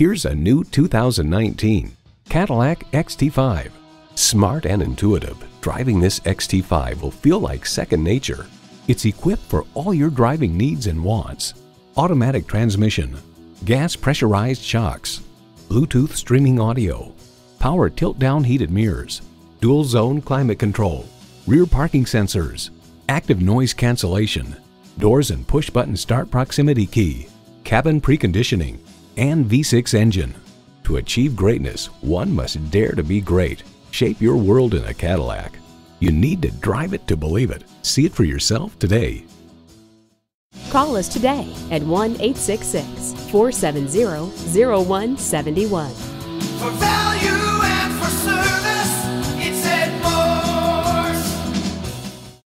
Here's a new 2019 Cadillac XT5. Smart and intuitive, driving this XT5 will feel like second nature. It's equipped for all your driving needs and wants. Automatic transmission, gas pressurized shocks, Bluetooth streaming audio, power tilt-down heated mirrors, dual zone climate control, rear parking sensors, active noise cancellation, doors and push button start proximity key, cabin preconditioning, and V6 engine. To achieve greatness, one must dare to be great. Shape your world in a Cadillac. You need to drive it to believe it. See it for yourself today. Call us today at 1 866 470 0171. For value